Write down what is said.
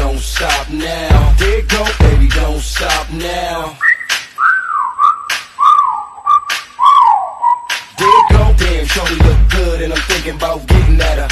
don't stop now. There go, baby, don't stop now. There go, damn, shorty look good, and I'm thinking about getting at her.